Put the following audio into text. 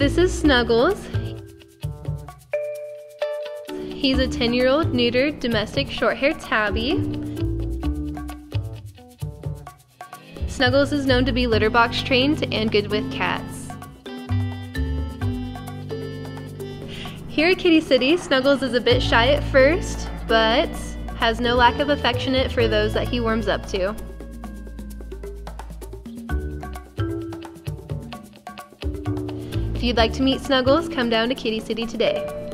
This is Snuggles. He's a 10 year old neutered domestic short haired tabby. Snuggles is known to be litter box trained and good with cats. Here at Kitty City, Snuggles is a bit shy at first, but has no lack of affectionate for those that he warms up to. If you'd like to meet Snuggles, come down to Kitty City today.